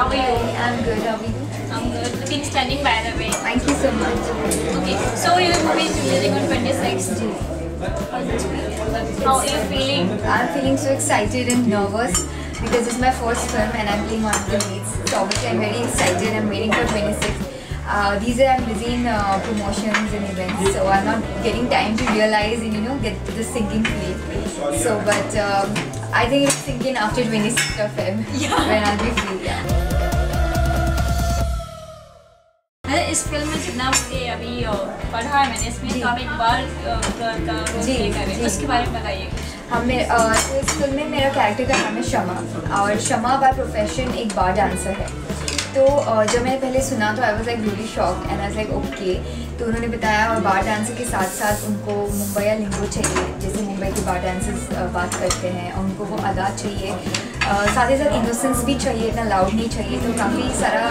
How are you? I'm good. How are you? I'm good. Looking stunning by the way. Thank you so much. Okay, so your movie is releasing on 26th. How are you feeling? I'm feeling so excited and nervous because it's my first film and I'm playing one of the leads. So obviously I'm very excited. I'm waiting for 26th. Uh, these are I'm busy in uh, promotions and events, so I'm not getting time to realize and you know get the sinking feel. So, but um, I think it'll sink after 26th of Feb Yeah. when I'll be free. Yeah. इस film में जितना मुझे अभी पढ़ा है मैंने इसमें। तो आप एक बार का, जी, कर। जी। उसके बारे में बताइए हमें तो इस फ़िल्म में मेरा कैरेक्टर का नाम है शमा और शमा बाय प्रोफेशन एक बार डांसर है। तो जब मैंने पहले सुना तो I was like really shock and I was like okay तो उन्होंने बताया और बार डांसर के साथ साथ उनको मुंबई या लिंगो चाहिए जैसे मुंबई के बार डांसर्स बात करते हैं और उनको वो अदा चाहिए। साथ ही साथ इनोसेंस भी चाहिए इतना लाउड नहीं चाहिए तो काफ़ी सारा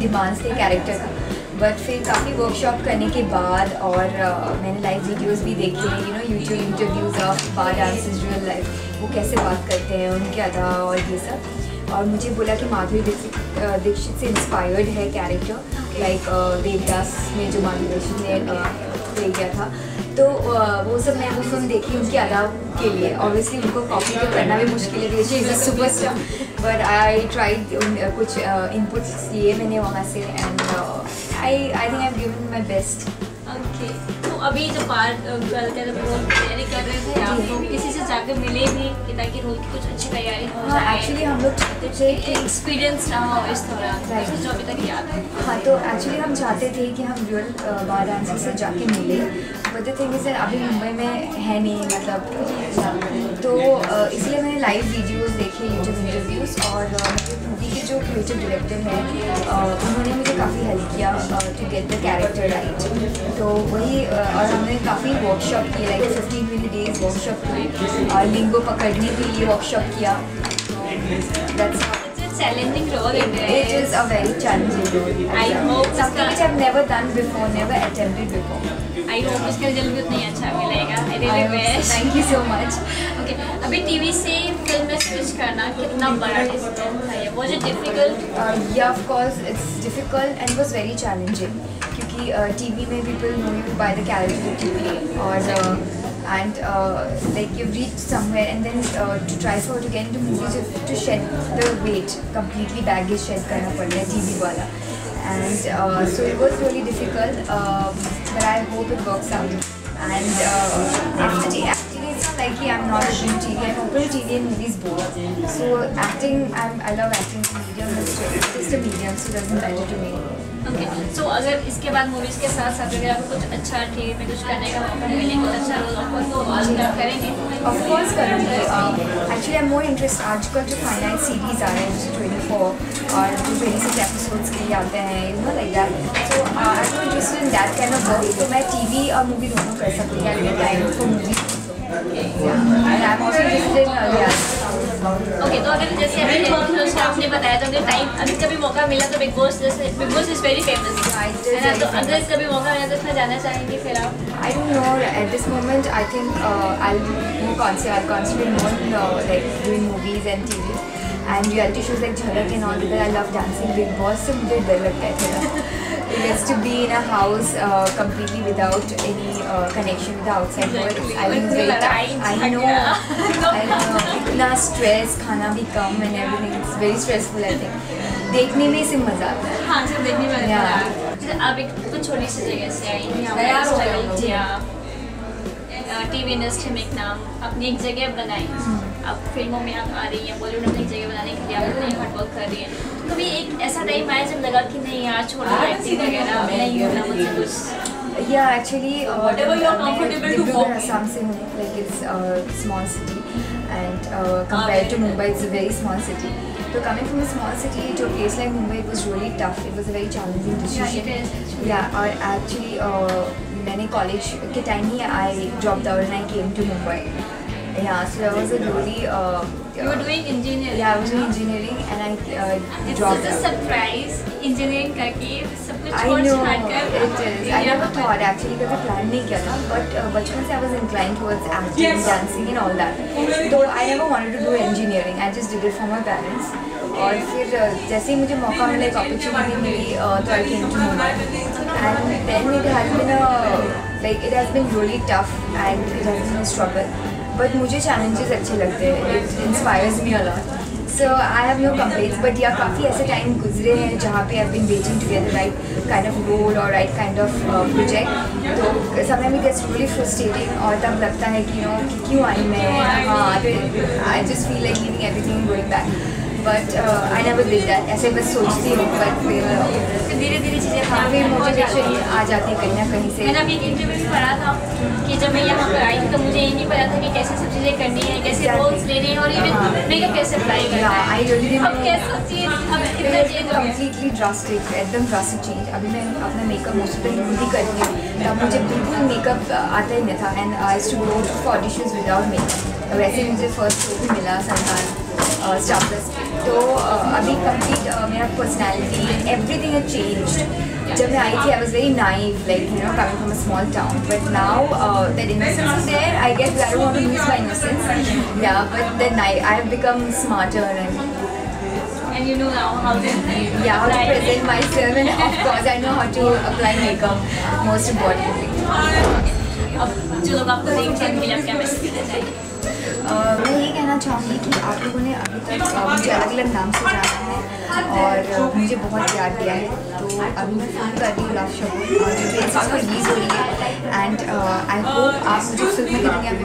डिमांड्स थे कैरेक्टर का। बट फिर काफ़ी वर्कशॉप करने के बाद और uh, मैंने लाइव वीडियोस भी देखे you know YouTube interviews of bar dancers real life वो कैसे बात करते हैं उनके अदा और ये सब। और मुझे बोला कि माधुरी दीक्षित uh, से इंस्पायर्ड है कैरेक्टर लाइक देवदास में जो माधुरी दीक्षित ने प्ले किया था। तो uh, वो सब मैं वो फ़िल्म देखी उनकी अदा के लिए। ऑब्वियसली उनको कॉपी तो करना भी मुश्किल है she is a superstar. But I try कुछ इनपुट्स लिए मैंने वहाँ से and I I think I have given my best okay तो अभी जो पार्ट गर्ल का जब रोल तैयारी कर रहे थे आप लोग किसी से जाकर मिले भी कि ताकि रोल की कुछ अच्छी तैयारी हो हाँ जाए? एक्चुअली हम लोग चाहते थे कि एक्सपीरियंस रहा हो इस तरह से जो अभी तक याद है। हाँ तो एक्चुअली हम चाहते थे कि हम रियल बार डांसर से जाके मिले। बट द थिंग इज़ अभी मुंबई में है नहीं मतलब तो इसलिए मैंने लाइव वीडियोस देखे यूट्यूब इंटरव्यूज़ और मूवी के जो क्रिएटिव डायरेक्टर हैं उन्होंने मुझे काफ़ी हेल्प किया to get the character right तो वही और हमने काफ़ी वर्कशॉप की like fifteen twenty days workshop की और लिंगो पकड़ने के लिए वर्कशॉप किया। That's challenging role It is a very challenging role. I hope something इसका- which I've never done before, never attempted before. I hope उसका रिज़ल्ट भी उतना ही अच्छा मिलेगा I hope so. Thank you so much. Okay अभी TV से film में switch करना कितना बड़ा डिसीज़न था ये was it difficult Uh, yeah, of course, it's difficult and it was very challenging. क्योंकि uh, TV में people know you by the character you play और uh, and uh, like you've reached somewhere and then uh, to try for to get into movies you have to shed the weight completely baggage shed karna padna hai TV wala. And uh, so it was really difficult um, but I hope it works out. And uh, actually, actually it's not like I'm not a TV I'm open to TV and movies both. So acting I'm, I love acting medium it's just a medium so it doesn't matter to me. Okay so अगर इसके बाद movies के साथ साथ अगर आपको कुछ अच्छा टीवी में कुछ करने का मौका मिले कुछ अच्छा रोल ऑफ़र तो आप करेंगे course करूँगी. एक्चुअली आई मोर इंटरेस्ट आजकल जो फाइनाइट सीरीज़ आ रहे हैं जैसे ट्वेंटी फोर और जो ट्वेंटी सिक्स एपिसोड्स के लिए आते हैं you know like that so I am interested in that kind of work तो मैं टी वी और मूवी दोनों कर सकती हूँ. I time for movie and I am also interested in okay तो अगर जैसे अभी आपने बताया तो अगर टाइम अभी कभी मौका मिला तो बिग बॉस जैसे Bigg Boss is very famous है ना तो अगर कभी मौका मिला तो इसमें जाना चाहेंगे फिर आप I don't know. At this moment, I think uh, I'll more concentrate. I'll concentrate more on uh, like doing movies and TV and reality shows like Jhalak and all because I love dancing. Big Boss से मुझे डर लगता है थोड़ा. It gets to be in a house uh, completely without any uh, connection with the outside world. I very लड़ाई. I know. I know. इतना stress, खाना भी कम and everything. It's very stressful. I think. देखने में सिर्फ़ मज़ा आता है. हाँ सिर्फ़ देखने में Yeah. लगता है आप एक कुछ छोटी सी जगह से आई तैयार हो। किया टीवी इंडस्ट्री में एक नाम अपनी एक जगह बनाई अब फ़िल्मों में आप आ रही हैं बॉलीवुड अपनी जगह बनाने के लिए आप हार्ड वर्क कर रही हैं। तो एक ऐसा टाइम आया जब लगा कि नहीं यार छोड़ो एक्टिंग वगैरह नहीं होना मुझे कुछ। या एक्चुअली आसाम से हूँ like it's small city and compare to Mumbai it's a very small city तो coming from a small city जो place like Mumbai it was really tough it was a very challenging yeah और actually मैंने college के time he I job then I came to Mumbai Yeah, so I was a really. Uh, You were doing engineering. Yeah, I was doing engineering and I uh, It's dropped such a out. surprise. Engineering करके सब कुछ I छोड़ know छाड़ कर it is. I never thought actually कभी plan नहीं किया था but uh, बचपन से I was inclined towards acting, dancing and all that. So I never wanted to do engineering. I just did it for my parents. और फिर uh, जैसे ही मुझे मौका मिला एक opportunity मिली uh, तो I came to Mumbai. And then it has been a like it has been really tough and it has been but मुझे challenges अच्छे लगते हैं. It inspires me a lot so I have no complaints but yeah काफ़ी ऐसे time गुजरे हैं जहाँ पे I been batching together right kind of role और राइट काइंड ऑफ़ प्रोजेक्ट तो समय में गेट्स रियली फ्रस्ट्रेटिंग और तब लगता है कि नो क्यों आई मैं? हाँ I just feel like living everything going back uh, I never did that. ऐसे बस सोचती हूँ but फिर फिर धीरे धीरे चीज़ें हाँ फिर हो मोटिवेशन आ जाती है कहीं ना कहीं से। मैंने अभी एक इंटरव्यू में पढ़ा था कि जब मैं यहाँ पर आई थी तो मुझे ये नहीं पता था कि कैसे सब चीज़ें करनी है कैसे. रोल्स लेने हैं और इवन मेकअप कैसे अप्लाई करना Yeah, I really है didn't अब कैसा चीज़ अब कितना चेंज हो गया। कम्प्लीटली ड्रास्टिक एकदम ड्रास्टिक चेंज अभी मैं अपना मेकअप मोस्ट ऑफ़ खुद ही करती हूँ तब मुझे बिल्कुल मेकअप आता ही नहीं था। And I to go for auditions without makeup वैसे मुझे फ़र्स्ट शो भी मिला संतान स्टार तो uh, अभी कंप्लीट मेरा personality and everything has changed जब मैं आई थी I was very naive like you know coming from a small town but now that innocence is there I guess I don't want to lose my innocence yeah but then I I have become smarter and and you know now how to yeah, how to present myself and of course I know how to apply makeup most importantly. अब जो लोग आपको देखते हैं उनके लिए क्या message देना चाहिए Uh, मैं ये कहना चाहूँगी कि आप लोगों ने अभी तक मुझे अलग अलग नाम से जाना है और मुझे बहुत प्यार दिया है। तो अभी मैं फ़ोन कर रही हूँ लव शो जो ट्वेंटी को रिलीज़ हो रही है। एंड आई होप आप मुझे फ़िल्म में करें